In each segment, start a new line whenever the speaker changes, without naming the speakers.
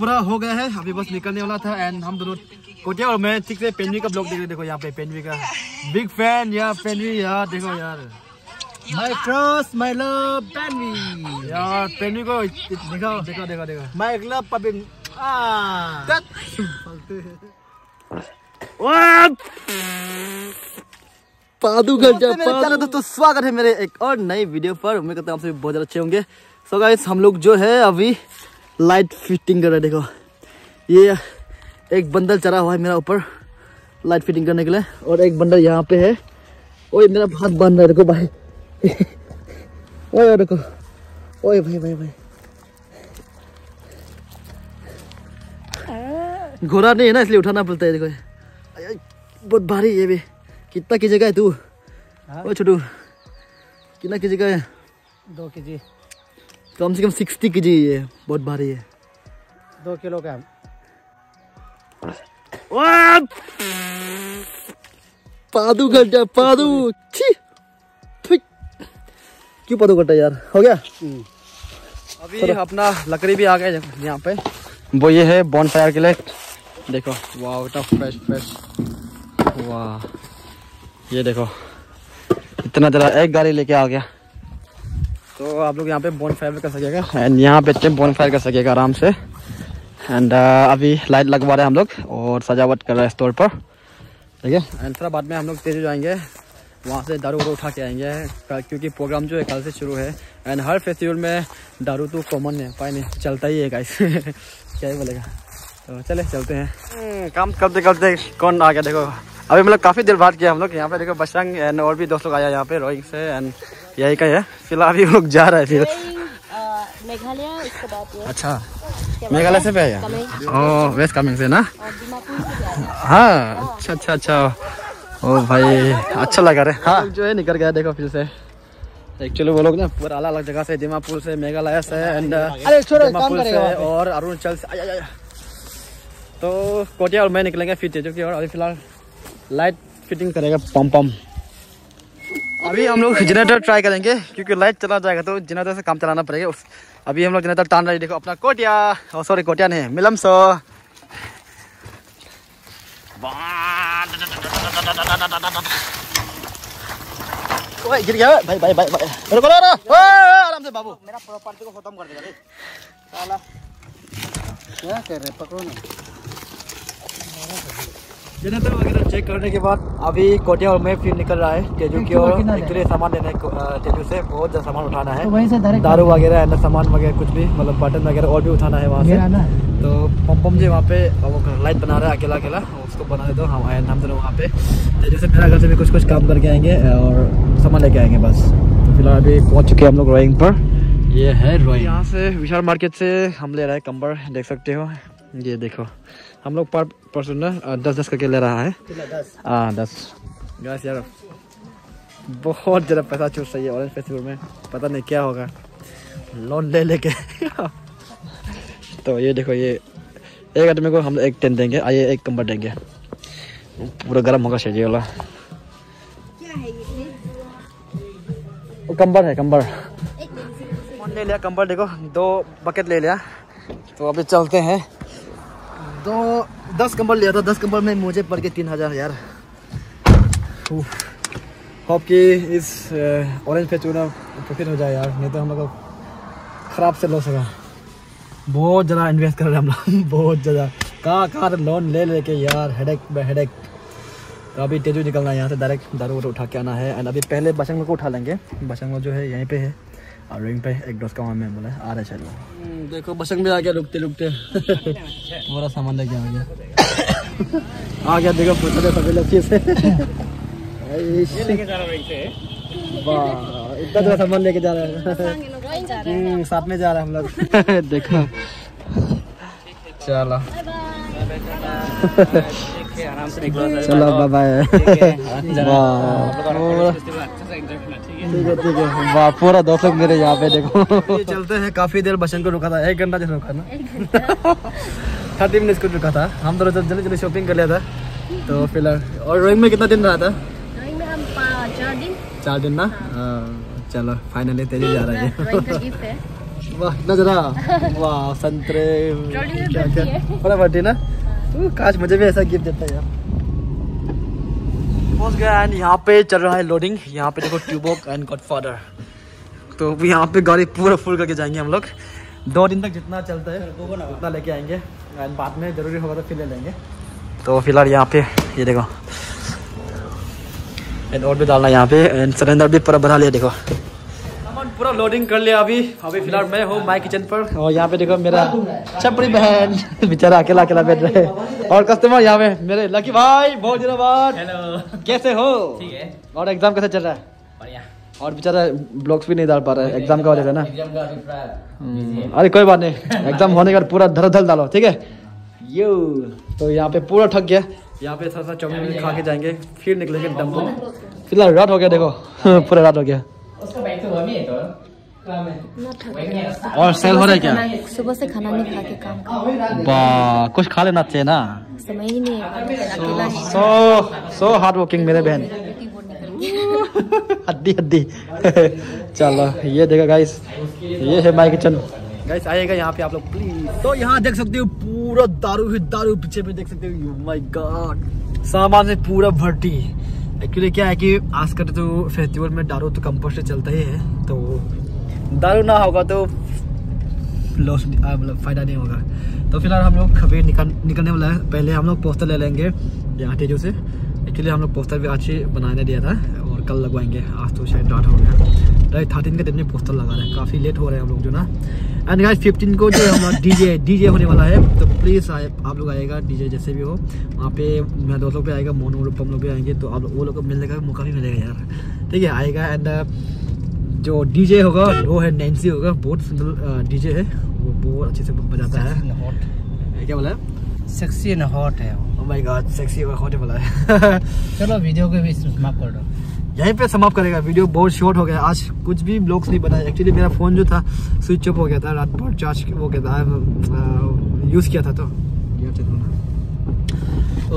पूरा हो गया है। अभी बस निकलने वाला था एंड हम दोनों कोटिया और मैं ठीक से पेनवी का ब्लॉग देख रहे देखो यहाँ पे पेनवी का बिग फ़ैन यार पेनवी यार देखो यार।
माय क्रॉस माय लव पेनवी।
यार पेनवी को देखो देखो देखो देखो।
माय लव पबिन आ।
पादू पादू दोस्तों स्वागत है मेरे एक और नई वीडियो पर। उम्मीद करता हूँ आप सभी बहुत ज़्यादा अच्छे होंगे। सो गाइस हम लोग जो है अभी लाइट फिटिंग कर रहे हैं देखो। ये एक बंडल चढ़ा हुआ है मेरा ऊपर लाइट फिटिंग करने के लिए और एक बंडल यहाँ पे है। ओए मेरा हाथ बाँध रहा है देखो भाई। ओए देखो। ओए भाई भाई भाई। घोड़ा नहीं है ना इसलिए उठाना पड़ता है देखो। बहुत भारी है ये भी। कितना की जगह है तू? ओ छोटू। कितना की जगह है?
दो के जी।
कम से कम सिक्सटी के जी ये बहुत भारी है।
दो किलो का
पादू घंटा पादू! छी! क्यों पादू घंटा यार? हो गया? अभी अपना लकड़ी भी आ गया यहाँ पे। वो ये है बॉन फायर के लिए। देखो वाह फ्रेश फ्रेश वाह। ये देखो इतना जरा एक गाड़ी लेके आ गया। तो आप लोग यहाँ पे बोन फायर कर सकेगा। एंड यहाँ पे अच्छे बॉन फायर कर सकेगा आराम से। एंड अभी लाइट लगवा रहे हैं हम लोग और सजावट कर रहे हैं स्टोर पर। ठीक है? एंड फिर बाद में हम लोग तेज जाएँगे। वहाँ से दारू वारू उठा के आएँगे। क्योंकि प्रोग्राम जो है कल से शुरू है। एंड हर फेस्टिवल में दारू तो कॉमन है। पाए नहीं चलता ही है गाइस क्या ही बोलेगा। तो चले चलते हैं। हम्म, काम करते करते कौन आ गया देखो। अभी मतलब काफ़ी देर बाद किया हम लोग यहाँ पे देखो बसंग एंड और भी दोस्त लोग आया यहाँ पे रोइंग से एंड यही का है। फ़िलहाल अभी हम लोग जा रहे हैं फिर।
मेघालय
अच्छा मेघालय से पे आया। ओ वेस्ट कमिंग से ना? हाँ अच्छा अच्छा अच्छा। ओ भाई अच्छा लगा रे। हाँ। जो है निकल गया देखो फिर से। एक्चुअली वो लोग ना पूरा अलग अलग जगह से दिमापुर से मेघालय से एंड दिमापुर से और अरुणाचल से। आया, आया, आया। तो कोटिया और मैं निकलेंगे फिर तेजो की और अभी फ़िलहाल लाइट फिटिंग करेगा पम पम अभी हम लोग जनरेटर ट्राई करेंगे, क्योंकि लाइट चला जाएगा तो जनरेटर से काम चलाना पड़ेगा। अभी हम लोग जनरेटर तान रहे देखो अपना कोटिया। ओ सॉरी कोटिया नहीं, मिलम सो। गिर गया भाई भाई भाई भाई। रुको रुको। आराम से बाबू।
मेरा प्रॉपर्टी को खत्म कर देगा साला। क्या कर रहे पकड़ो ना।
जनरेटर वगैरह चेक करने के बाद अभी कोटिया और मैं फिर निकल रहा है तेजू की ओर। एक्चुअली सामान लेने अ, तेजू से बहुत ज़्यादा सामान उठाना है।
तो वहीं से
दारू वगैरह एंड सामान वगैरह कुछ भी मतलब बटन वगैरह और भी उठाना है वहाँ से। तो पम पम जी वहाँ पे वो लाइट बना रहा है अकेला अकेला उसको बना दे दो हम आए हम दोनों वहाँ पे। तेजू से मेरा घर से भी कुछ कुछ काम करके आएँगे और सामान लेके आएँगे बस। तो फ़िलहाल अभी पहुँच चुके हैं हम लोग रोइंग पर। ये है रोइंग यहाँ से विशाल मार्केट से हम ले रहे हैं कंबर देख सकते हो। ये देखो। हम लोग पर पर्सन ना दस दस करके ले रहा है। हाँ दस। गैस यार बहुत ज़्यादा पैसा चूस रही है ऑरेंज फेस्टिवल में। पता नहीं क्या होगा। लोन ले लेके। तो ये देखो ये एक आदमी को हम एक टेंट देंगे आइए एक कम्बर देंगे। पूरा गर्म होगा ये वाला। कंबर है कंबर। ले लिया कंबर देखो दो बकेट ले लिया। तो अभी चलते हैं। दो दस कंबल लिया था, दस कंबल में मुझे पड़ के तीन हज़ार यार। होप कि इस ऑरेंज फेस्टिवल प्रॉफिट हो जाए यार, नहीं तो हम लोग खराब से लॉस होगा। बहुत ज़्यादा इन्वेस्ट कर रहे हैं हम लोग, बहुत ज़्यादा। कहाँ कहाँ लोन ले लेके यार हेडेक हेडेक तो अभी तेजू निकलना है यहाँ से डायरेक्ट दारू उठा के आना है। एंड अभी पहले बसंग को उठा लेंगे। बसंग जो है यहीं पे है। और रिंग पे एक दोस्त का वहाँ में बोला आ रहे चलो। देखो बसंग में आ गया रुकते रुकते। पूरा सामान लेके आ गया। आ गया देखो पूछा दे सभी लोग चीज़ से। वाह इतना ज़्यादा सामान लेके जा रहे हैं। हम्म, साथ में जा रहे हैं हम लोग। देखो। चलो। चलो बाय बाय ठीक है ठीक है। वाह पूरा दोस्त लोग मेरे यहाँ पे देखो। चलते हैं। काफ़ी देर बसन को रुका था। एक घंटा जैसे रुका ना? थर्टी मिनट को रुका था। हम दोनों जल्दी जल्दी शॉपिंग कर लिया था। तो फ़िलहाल और रोइंग में कितना दिन रहा था?
ड्राइंग में हम चार दिन।
चार दिन ना? हाँ, चलो फाइनली तेज़ी जा रहा है वाह नजरा वाह संतरे। क्या क्या? बड़ा बर्थडे ना? तू काश मुझे भी ऐसा गिफ्ट देता है यार। पहुँच गया एंड यहाँ पे चल रहा है लोडिंग यहाँ पे देखो ट्यूबोक एंड गॉडफादर तो यहाँ पे गाड़ी पूरा फुल करके जाएँगे हम लोग. दो दिन तक जितना चलता है उतना लेके आएँगे. एंड बाद में ज़रूरी होगा तो फिर ले लेंगे. तो फ़िलहाल यहाँ पे ये देखो. एंड और भी डालना यहाँ पे. एंड सिलेंडर भी पूरा बना लिया देखो. सामान पूरा लोडिंग कर लिया अभी. अभी फ़िलहाल मैं हूँ माई किचन पर. और यहाँ पे देखो मेरा छपरी बहन. बेचारा अकेला अकेला बैठ रहे हैं. और कस्टमर यहाँ पे मेरे लकी भाई बहुत दिनों बाद।
हेलो
कैसे हो?
ठीक है।
और एग्ज़ाम कैसे चल रहा है?
बढ़िया।
और बेचारा ब्लॉग्स भी नहीं डाल पा रहा है एग्ज़ाम का वजह से ना?
एग्ज़ाम का अभिप्राय।
हम्म, अरे कोई बात नहीं एग्ज़ाम होने के बाद पूरा धड़धल डालो ठीक है? यो तो यहाँ पे पूरा ठक गया। यहाँ पे थोड़ा सा चाउमीन खा के जाएँगे फिर निकलेंगे डम्बो फ़िलहाल रात हो गया देखो। पूरा रात हो गया। और सेल हो रहा है क्या?
सुबह से खाना नहीं खा के काम कर
वाह कुछ खा लेना चाहिए ना।
समय ही नहीं
सो सो हार्ड वर्किंग मेरे बहन। हड्डी हड्डी। चलो ये देखो गाइस ये है माई किचन गाइस आइएगा यहाँ पे आप लोग प्लीज़ तो यहाँ देख सकते हो पूरा दारू ही दारू पीछे में देख सकते हो। माय गॉड सामान से पूरा भर्ती। एक्चुअली क्या है कि आजकल तो फेस्टिवल में दारू तो कंपल्सरी चलता ही है तो दारू ना होगा तो लॉस मतलब फ़ायदा नहीं होगा। तो फ़िलहाल हम लोग अभी निकल निकलने वाला है। पहले हम लोग पोस्टर ले लेंगे यहाँ तेजो से। एक्चुअली हम लोग पोस्टर भी आज ही बनाने दिया था और कल लगवाएँगे। आज तो शायद रात हो गया। डायरेक्ट थर्टीन के दिन में पोस्टर लगा रहे हैं। काफ़ी लेट हो रहे हैं हम लोग जो ना। एंड गाइस फिफ्टीन को जो हमारा डीजे डीजे होने वाला है। तो प्लीज़ आप लोग आएगा डीजे जैसे भी हो। वहाँ पे मेरे दोस्त लोग भी आएगा, मोनू लोग हम लोग भी आएँगे। तो आप लोग वो लोग को मिलने का मौका भी मिलेगा यार। ठीक है, आएगा एंड जो डीजे होगा वो है नैन्सी होगा बहुत सुंदर डीजे है। वो बहुत अच्छे से बजाता है। क्या बोला?
सेक्सी एंड हॉट है।
ओह माय गॉड सेक्सी और हॉट बोला। है
चलो वीडियो को भी समाप्त कर दो
यहीं पे समाप्त करेगा। वीडियो बहुत शॉर्ट हो गया। आज कुछ भी ब्लॉग्स नहीं बनाया एक्चुअली मेरा फ़ोन जो था स्विच ऑफ़ हो गया था। रात भर चार्ज हो गया था। यूज़ किया था तो।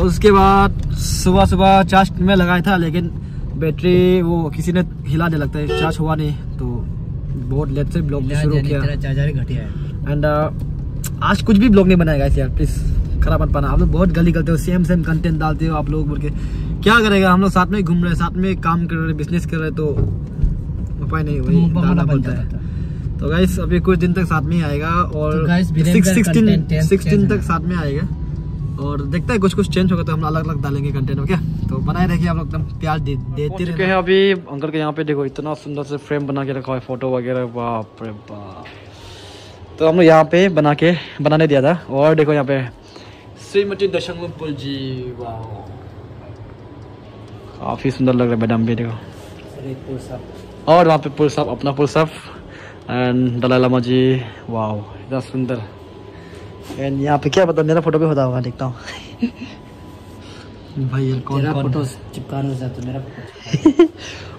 उसके बाद सुबह सुबह चार्ज में लगाया था लेकिन बैटरी वो किसी ने हिला दे लगता है चार्ज हुआ नहीं तो बहुत लेट से ब्लॉग शुरू किया।
चार्जर घटिया है।
एंड आज कुछ भी ब्लॉग नहीं बनाएगा ऐसे यार प्लीज़ खराब मत पाना आप लोग बहुत गली करते हो सेम सेम कंटेंट डालते हो आप लोग बोल के। क्या करेगा हम लोग साथ में घूम रहे हैं साथ में काम कर रहे हैं बिज़नेस कर रहे तो उपाय नहीं वही
तुम
डालना पड़ता है। तो गाइस अभी कुछ दिन तक साथ में ही आएगा और
तो
सिक्सटीन सिक्सटीन तक साथ में आएगा। और देखते हैं कुछ कुछ चेंज होगा तो हम अलग अलग डालेंगे कंटेंट ओके तो बनाए रखिए आप लोग एकदम प्यार दे, देते रहे हैं अभी अंकल के यहाँ पे देखो इतना सुंदर से फ्रेम बना के रखा है फ़ोटो वगैरह बाप रे बाप। तो हम लोग यहाँ पे बना के बनाने दिया था और देखो यहाँ पे। श्रीमती दशंगपुर जी वाह। काफ़ी सुंदर लग रहा है मैडम भी देखो। और वहाँ पे पुल साहब अपना पुल साहब एंड दलाई लामा जी वाह इतना सुंदर। एंड यहाँ पे क्या पता मेरा फ़ोटो भी होता होगा देखता हूँ। भाई यार कौन कौन
फ़ोटो चिपकाने से तो मेरा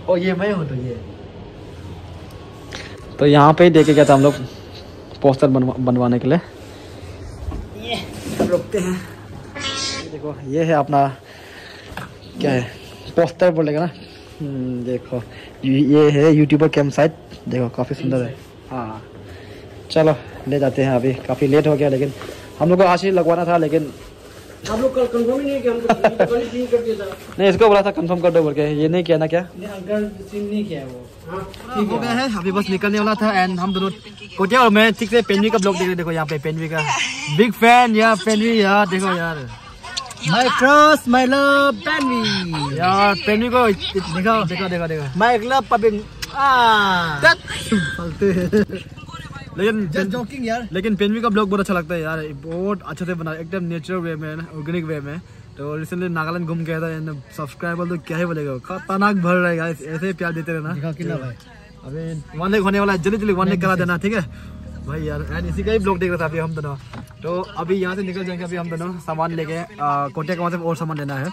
और ये मैं हूँ तो ये। तो यहाँ पे ही देखे गया था हम लोग पोस्टर बनवा बनवाने के लिए। ये रुकते हैं। देखो ये है अपना क्या है पोस्टर बोलेगा ना? हम्म, देखो ये है यूट्यूबर कैंप साइट देखो काफ़ी सुंदर है। हाँ। चलो ले जाते हैं अभी। काफ़ी लेट हो गया लेकिन हम लोग को आज ही लगवाना था लेकिन
हम लोग कल कंफर्म ही नहीं किया हमको ही कर दिया था।
नहीं इसको बोला था कंफर्म कर दो बोल के। ये नहीं किया ना क्या?
नहीं किया वो।
ठीक हो गया है। अभी बस निकलने वाला था एंड हम दोनों कोटिया और मैं ठीक से पेनवी का ब्लॉग देख रहे देखो यहाँ पे पेनवी का। बिग फ़ैन यार पेनवी यार देखो यार।
माय क्रॉस माय लव पेनवी
यार पेनवी को देखो देखो देखो देखो।
माय लव पपिंग आ।
लेकिन
जोकिंग यार।
लेकिन पेनवी का ब्लॉग बहुत अच्छा लगता है यार। बहुत अच्छे से बना एकदम नेचुरल वे में ऑर्गेनिक वे में। तो रिसेंटली नागालैंड घूम के आया था सब्सक्राइबर तो क्या ही बोलेगा। खतरनाक भर रहेगा ऐसे ही प्यार देते रहना।
कितना भाई।
अभी वन लेग होने वाला है जल्दी जल्दी वन लेग करा देना ठीक है? भाई यार एंड इसी का ही ब्लॉग देख रहा था अभी हम दोनों। तो अभी यहाँ से निकल जाएँगे अभी हम दोनों सामान लेके कोटिया के वहाँ से और सामान लेना है।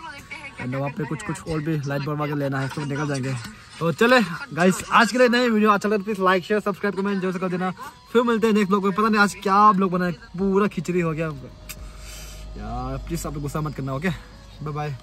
एंड वहाँ पे कुछ कुछ और भी लाइट बनवा के लेना है, सब निकल जाएँगे। तो चले गाइस आज के लिए नए वीडियो अच्छा लगे please like share subscribe comment जो से कर देना। फिर मिलते हैं नेक्स्ट ब्लॉग में। पता नहीं आज क्या आप लोग बनाए पूरा खिचड़ी हो गया। यार प्लीज़ आप लोग गुस्सा मत करना ओके बाय बाय